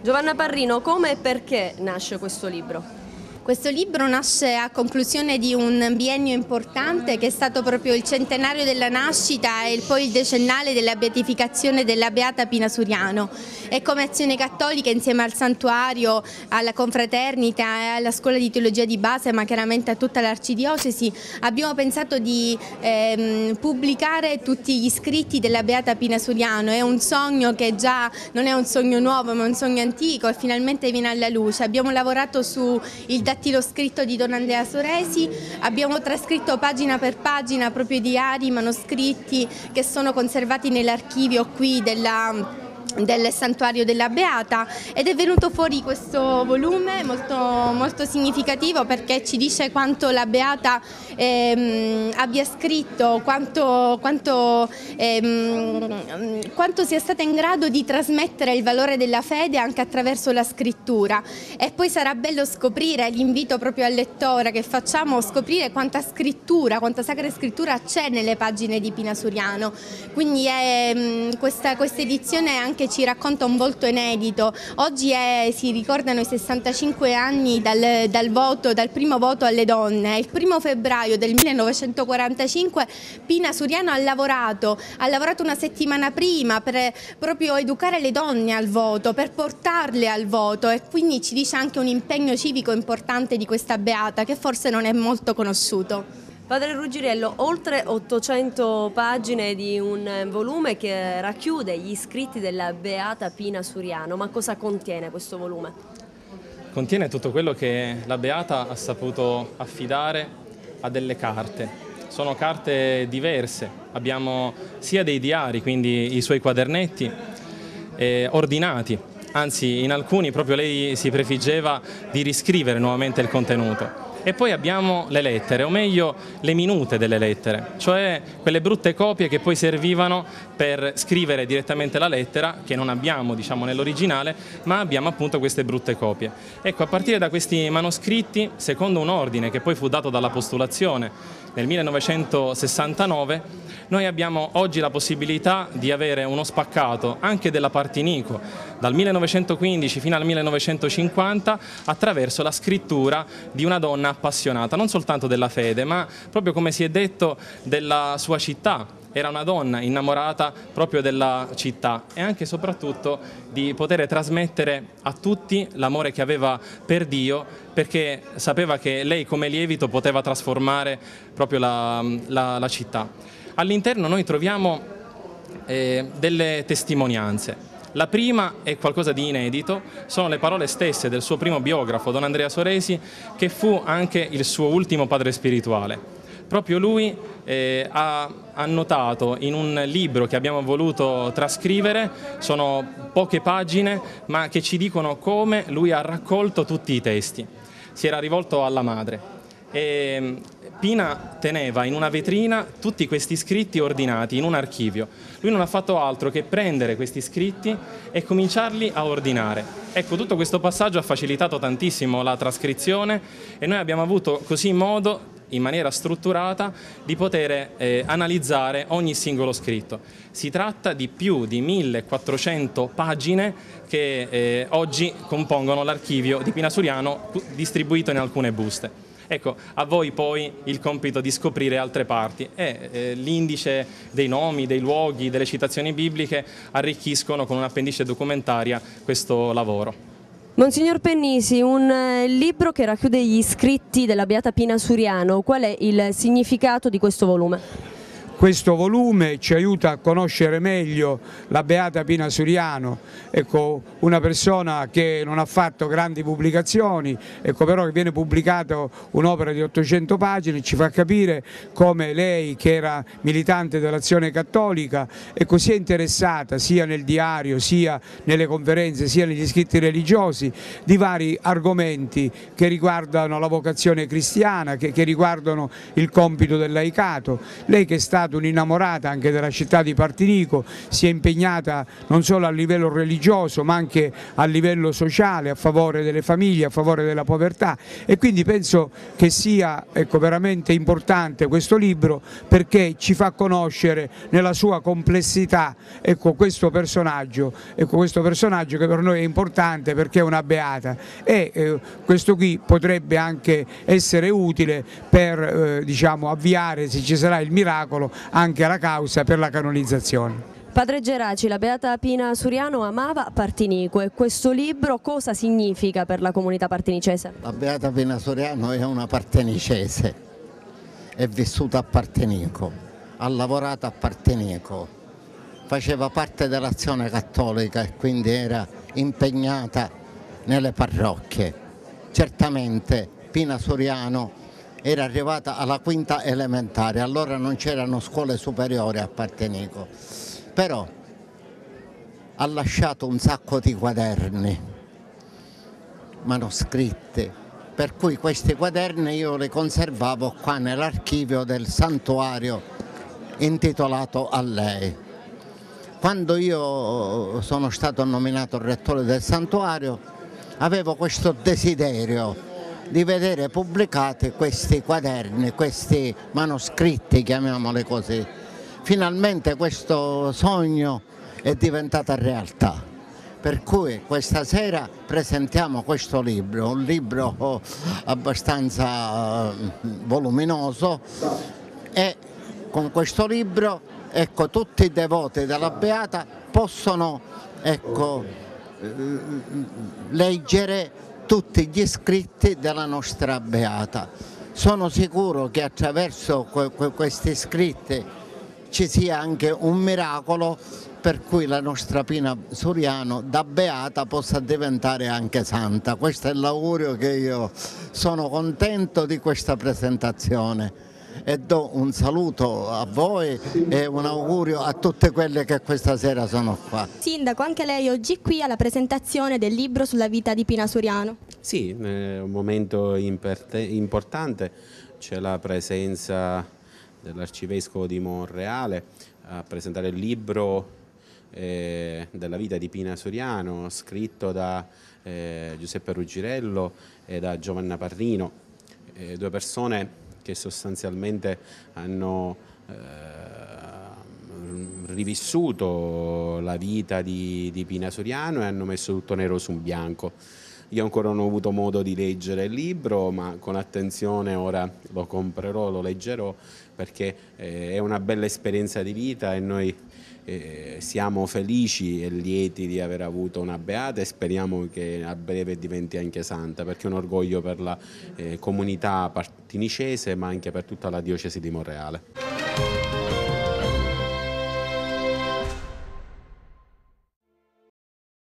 Giovanna Parrino, come e perché nasce questo libro? Questo libro nasce a conclusione di un biennio importante che è stato proprio il centenario della nascita e poi il decennale della beatificazione della Beata Pina Suriano. E come Azione Cattolica insieme al Santuario, alla Confraternita e alla Scuola di Teologia di base ma chiaramente a tutta l'Arcidiocesi. Abbiamo pensato di ehm, pubblicare tutti gli scritti della Beata Pina Suriano, è un sogno che già non è un sogno nuovo ma un sogno antico e finalmente viene alla luce. Abbiamo lavorato sul dattilo scritto di Don Andrea Soresi, abbiamo trascritto pagina per pagina proprio diari, manoscritti che sono conservati nell'archivio qui della del santuario della Beata ed è venuto fuori questo volume molto, molto significativo perché ci dice quanto la Beata ehm, abbia scritto, quanto, quanto, ehm, quanto, sia stata in grado di trasmettere il valore della fede anche attraverso la scrittura. E poi sarà bello scoprire, l'invito proprio al lettore che facciamo, scoprire quanta scrittura, quanta sacra scrittura c'è nelle pagine di Pina Suriano, quindi è, ehm, questa, questa edizione anche ci racconta un volto inedito. Oggi è, si ricordano i 65 anni dal, dal, voto, dal primo voto alle donne. Il primo febbraio del 1945 Pina Suriano ha lavorato, ha lavorato una settimana prima per proprio educare le donne al voto, per portarle al voto e quindi ci dice anche un impegno civico importante di questa beata che forse non è molto conosciuto. Padre Ruggirello, oltre 800 pagine di un volume che racchiude gli scritti della Beata Pina Suriano, ma cosa contiene questo volume? Contiene tutto quello che la Beata ha saputo affidare a delle carte. Sono carte diverse, abbiamo sia dei diari, quindi i suoi quadernetti, eh, ordinati, anzi in alcuni proprio lei si prefiggeva di riscrivere nuovamente il contenuto e poi abbiamo le lettere, o meglio le minute delle lettere, cioè quelle brutte copie che poi servivano per scrivere direttamente la lettera, che non abbiamo diciamo, nell'originale, ma abbiamo appunto queste brutte copie. Ecco, a partire da questi manoscritti, secondo un ordine che poi fu dato dalla postulazione nel 1969, noi abbiamo oggi la possibilità di avere uno spaccato anche della Partinico dal 1915 fino al 1950 attraverso la scrittura di una donna appassionata, non soltanto della fede, ma proprio come si è detto della sua città, era una donna innamorata proprio della città e anche e soprattutto di poter trasmettere a tutti l'amore che aveva per Dio perché sapeva che lei come lievito poteva trasformare proprio la, la, la città. All'interno noi troviamo eh, delle testimonianze. La prima è qualcosa di inedito, sono le parole stesse del suo primo biografo, Don Andrea Soresi, che fu anche il suo ultimo padre spirituale. Proprio lui eh, ha annotato in un libro che abbiamo voluto trascrivere, sono poche pagine, ma che ci dicono come lui ha raccolto tutti i testi. Si era rivolto alla madre. E Pina teneva in una vetrina tutti questi scritti ordinati in un archivio. Lui non ha fatto altro che prendere questi scritti e cominciarli a ordinare. Ecco, tutto questo passaggio ha facilitato tantissimo la trascrizione e noi abbiamo avuto così modo in maniera strutturata di poter eh, analizzare ogni singolo scritto. Si tratta di più di 1400 pagine che eh, oggi compongono l'archivio di Pina Suriano distribuito in alcune buste. Ecco, a voi poi il compito di scoprire altre parti e eh, l'indice dei nomi, dei luoghi, delle citazioni bibliche arricchiscono con un'appendice documentaria questo lavoro. Monsignor Pennisi, un eh, libro che racchiude gli scritti della Beata Pina Suriano, qual è il significato di questo volume? Questo volume ci aiuta a conoscere meglio la Beata Pina Suriano, ecco, una persona che non ha fatto grandi pubblicazioni, ecco, però che viene pubblicata un'opera di 800 pagine, ci fa capire come lei che era militante dell'azione cattolica e così è interessata sia nel diario, sia nelle conferenze, sia negli scritti religiosi di vari argomenti che riguardano la vocazione cristiana, che, che riguardano il compito del laicato. Lei che è stata stata un'innamorata anche della città di Partinico, si è impegnata non solo a livello religioso ma anche a livello sociale a favore delle famiglie, a favore della povertà. E quindi penso che sia ecco, veramente importante questo libro perché ci fa conoscere nella sua complessità ecco, questo, personaggio, ecco, questo personaggio che per noi è importante perché è una beata. E eh, questo qui potrebbe anche essere utile per eh, diciamo, avviare se ci sarà il miracolo anche la causa per la canonizzazione. Padre Geraci, la Beata Pina Suriano amava Partinico e questo libro cosa significa per la comunità partinicese? La Beata Pina Suriano è una partinicese, è vissuta a Partinico, ha lavorato a Partinico, faceva parte dell'azione cattolica e quindi era impegnata nelle parrocchie. Certamente Pina Suriano era arrivata alla quinta elementare, allora non c'erano scuole superiori a Partenico però ha lasciato un sacco di quaderni manoscritti per cui questi quaderni io li conservavo qua nell'archivio del santuario intitolato a lei. Quando io sono stato nominato rettore del santuario avevo questo desiderio di vedere pubblicati questi quaderni, questi manoscritti, chiamiamoli così, finalmente questo sogno è diventato realtà. Per cui questa sera presentiamo questo libro, un libro abbastanza eh, voluminoso e con questo libro ecco, tutti i devoti della Beata possono ecco, eh, leggere tutti gli scritti della nostra Beata. Sono sicuro che attraverso questi scritti ci sia anche un miracolo per cui la nostra Pina Suriano da beata possa diventare anche santa. Questo è l'augurio che io sono contento di questa presentazione e do un saluto a voi e un augurio a tutte quelle che questa sera sono qua. Sindaco, anche lei oggi qui alla presentazione del libro sulla vita di Pina Suriano. Sì, è un momento importante, c'è la presenza dell'Arcivescovo di Monreale a presentare il libro eh, della vita di Pina Soriano scritto da eh, Giuseppe Ruggirello e da Giovanna Parrino, eh, due persone che sostanzialmente hanno eh, rivissuto la vita di, di Pina Soriano e hanno messo tutto nero su bianco. Io ancora non ho avuto modo di leggere il libro, ma con attenzione ora lo comprerò, lo leggerò, perché eh, è una bella esperienza di vita e noi eh, siamo felici e lieti di aver avuto una beata e speriamo che a breve diventi anche santa, perché è un orgoglio per la eh, comunità partinicese, ma anche per tutta la diocesi di Monreale.